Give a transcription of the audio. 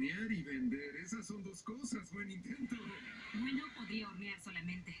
Hornear y vender, esas son dos cosas. Buen intento. Bueno, podría hornear solamente.